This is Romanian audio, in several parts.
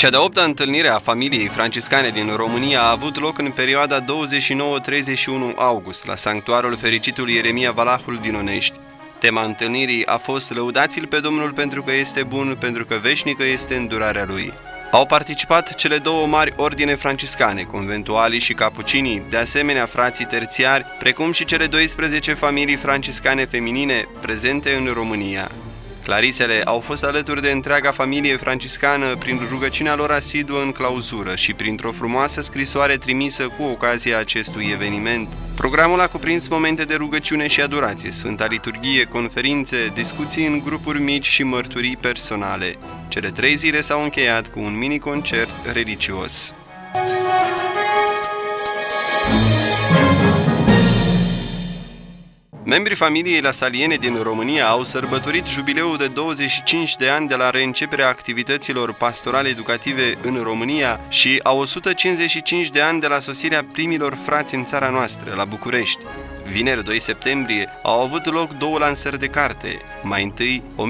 Cea de-a opta întâlnire a familiei franciscane din România a avut loc în perioada 29-31 august la sanctuarul fericitului Ieremia Valahul din Onești. Tema întâlnirii a fost Lăudați-l pe Domnul pentru că este bun, pentru că veșnică este îndurarea lui. Au participat cele două mari ordine franciscane, conventualii și capucinii, de asemenea frații terțiari, precum și cele 12 familii franciscane feminine prezente în România. Clarisele au fost alături de întreaga familie franciscană prin rugăciunea lor asiduă în clauzură și printr-o frumoasă scrisoare trimisă cu ocazia acestui eveniment. Programul a cuprins momente de rugăciune și adorație, Sfânta Liturghie, conferințe, discuții în grupuri mici și mărturii personale. Cele trei zile s-au încheiat cu un mini-concert religios. Membrii familiei La Saliene din România au sărbătorit jubileul de 25 de ani de la reînceperea activităților pastorale educative în România și a 155 de ani de la sosirea primilor frați în țara noastră, la București. Vineri 2 septembrie au avut loc două lansări de carte. Mai întâi, 1991-2016,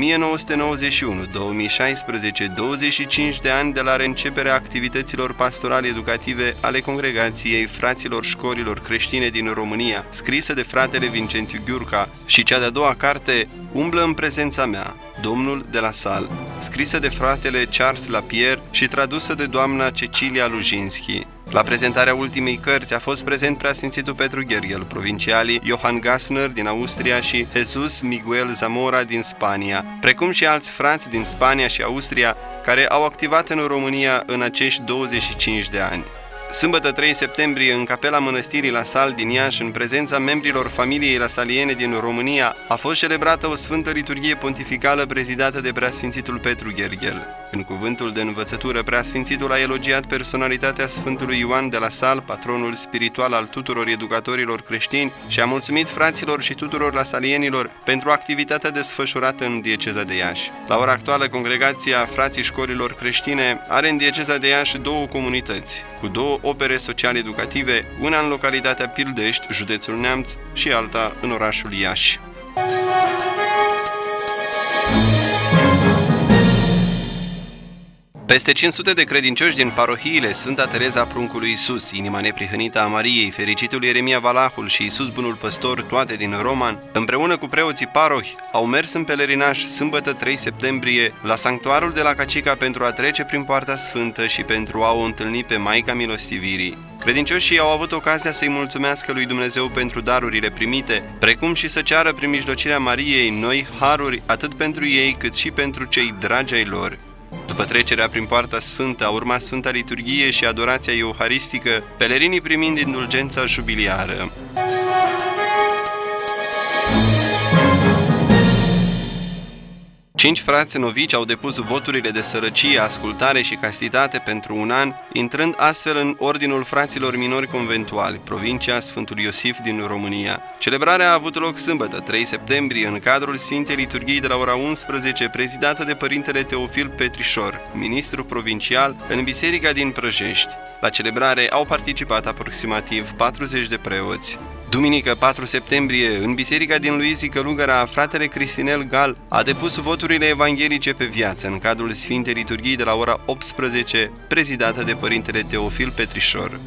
25 de ani de la reînceperea activităților pastorale educative ale congregației fraților școlilor creștine din România, scrisă de fratele Vincențiu Ghiurca, și cea de-a doua carte, Umblă în prezența mea, Domnul de la Sal, scrisă de fratele Charles Lapierre și tradusă de doamna Cecilia Lujinski. La prezentarea ultimei cărți a fost prezent preasfințitul Petru Gherghel, provincialii Johann Gassner din Austria și Jesus Miguel Zamora din Spania, precum și alți frați din Spania și Austria care au activat în România în acești 25 de ani. Sâmbătă 3 septembrie, în capela mănăstirii La Sal din Iași, în prezența membrilor familiei lasaliene din România, a fost celebrată o sfântă liturghie pontificală prezidată de preasfințitul Petru Gherghel. În cuvântul de învățătură, preasfințitul a elogiat personalitatea Sfântului Ioan de la Sal, patronul spiritual al tuturor educatorilor creștini, și a mulțumit fraților și tuturor lasalienilor pentru activitatea desfășurată în dieceza de Iași. La ora actuală, congregația Frații Școlilor Creștine are în dieceza de Iași două comunități, cu două opere social-educative, una în localitatea Pildești, județul Neamț, și alta în orașul Iași. Peste 500 de credincioși din parohiile Sfânta Tereza Pruncului Isus, inima neprihănită a Mariei, fericitul Ieremia Valahul și Isus Bunul Păstor, toate din Roman, împreună cu preoții parohi, au mers în pelerinaș sâmbătă 3 septembrie la sanctuarul de la Cacica pentru a trece prin Poarta Sfântă și pentru a o întâlni pe Maica Milostivirii. Credincioșii au avut ocazia să-i mulțumească lui Dumnezeu pentru darurile primite, precum și să ceară prin mijlocirea Mariei noi haruri atât pentru ei cât și pentru cei dragi ai lor. După trecerea prin Poarta Sfântă a urmat Sfânta Liturghie și adorația euharistică, pelerinii primind indulgența jubiliară. Cinci frați novici au depus voturile de sărăcie, ascultare și castitate pentru un an, intrând astfel în Ordinul Fraților Minori Conventuali, provincia Sfântului Iosif din România. Celebrarea a avut loc sâmbătă, 3 septembrie, în cadrul Sfintei Liturghiei de la ora 11, prezidată de Părintele Teofil Petrișor, ministru provincial, în Biserica din Prăjești. La celebrare au participat aproximativ 40 de preoți. Duminică 4 septembrie, în biserica din Luizii Călugăra, fratele Cristinel Gal a depus voturile evanghelice pe viață în cadrul Sfintei Liturghii de la ora 18, prezidată de Părintele Teofil Petrișor.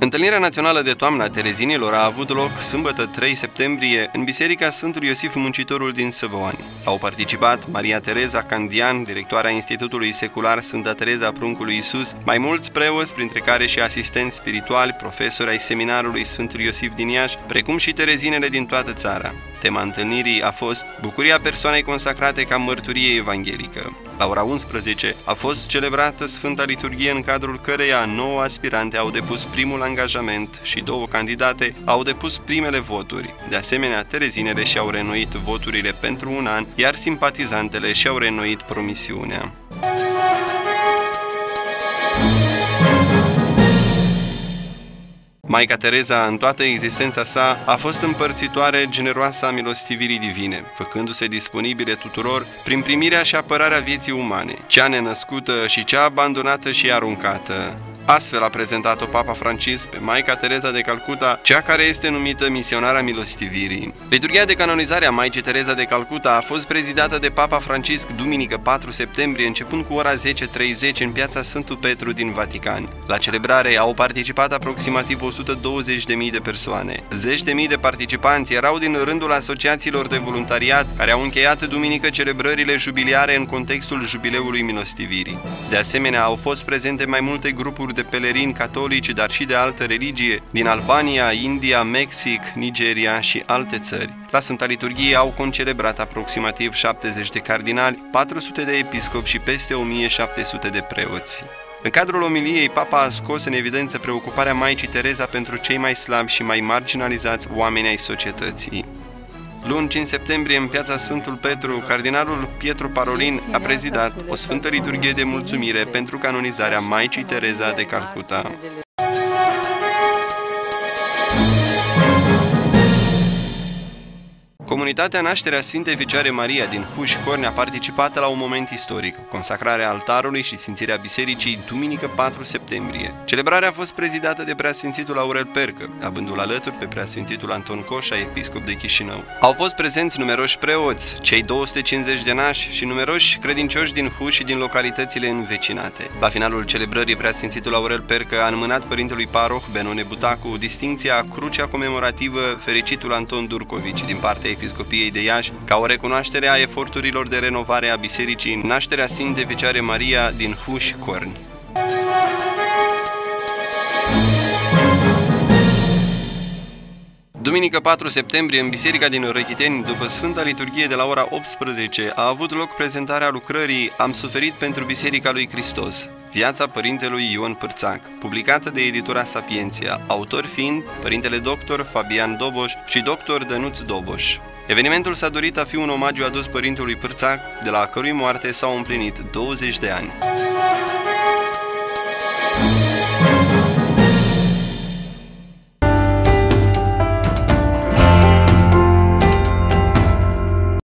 Întâlnirea națională de toamnă a Terezinilor a avut loc sâmbătă 3 septembrie în Biserica Sfântul Iosif Muncitorul din Săvăoani. Au participat Maria Tereza Candian, directoarea Institutului Secular Sfânta Tereza Pruncului Isus, mai mulți preoți, printre care și asistenți spirituali, profesori ai seminarului Sfântul Iosif din Iași, precum și terezinele din toată țara. Tema întâlnirii a fost Bucuria persoanei consacrate ca mărturie evanghelică. La ora 11 a fost celebrată Sfânta Liturghie în cadrul căreia nouă aspirante au depus primul angajament și două candidate au depus primele voturi. De asemenea, terezinele și-au renoit voturile pentru un an, iar simpatizantele și-au renoit promisiunea. Maica Tereza, în toată existența sa, a fost împărțitoare generoasă a milostivirii divine, făcându-se disponibile tuturor prin primirea și apărarea vieții umane, cea nenăscută și cea abandonată și aruncată. Astfel a prezentat-o Papa Francisc pe Maica Tereza de Calcuta, cea care este numită misionara milostivirii. Liturgia de canonizare a Maicii Tereza de Calcuta a fost prezidată de Papa Francisc duminică 4 septembrie, începând cu ora 10.30 în piața Sfântul Petru din Vatican. La celebrare au participat aproximativ 120.000 de persoane. Zeci de mii de participanți erau din rândul asociațiilor de voluntariat care au încheiat duminică celebrările jubiliare în contextul jubileului milostivirii. De asemenea, au fost prezente mai multe grupuri de pelerini catolici, dar și de altă religie, din Albania, India, Mexic, Nigeria și alte țări. La Sfânta Liturghie au concelebrat aproximativ 70 de cardinali, 400 de episcopi și peste 1700 de preoți. În cadrul omiliei, Papa a scos în evidență preocuparea Maicii Tereza pentru cei mai slabi și mai marginalizați oameni ai societății. Luni 5 septembrie, în piața Sfântul Petru, cardinalul Pietro Parolin a prezidat o sfântă liturghie de mulțumire pentru canonizarea Maicii Tereza de Calcuta. Comunitatea Nașterea Sfintei Fecioare Maria din Huș Corne a participat la un moment istoric, consacrarea altarului și sfințirea bisericii, duminică 4 septembrie. Celebrarea a fost prezidată de preasfințitul Aurel Percă, avându-l alături pe preasfințitul Anton Coșa, episcop de Chișinău. Au fost prezenți numeroși preoți, cei 250 de nași și numeroși credincioși din Huș și din localitățile învecinate. La finalul celebrării, preasfințitul Aurel Percă a înmânat părintelui paroh Benone Butacu distinția Crucea comemorativă Fericitul Anton Durcovici din partea Episcopiei de Iași ca o recunoaștere a eforturilor de renovare a bisericii Nașterea Sfinte Fecioare Maria din Huș Corni. Duminică 4 septembrie, în Biserica din Răchiteni, după Sfânta Liturghie de la ora 18, a avut loc prezentarea lucrării Am suferit pentru Biserica lui Hristos, Viața Părintelui Ion Pârțac, publicată de editura Sapienția, autor fiind Părintele Dr. Fabian Doboș și Dr. Dănuț Doboș. Evenimentul s-a dorit a fi un omagiu adus Părintelui Pârțac, de la cărui moarte s-au împlinit 20 de ani.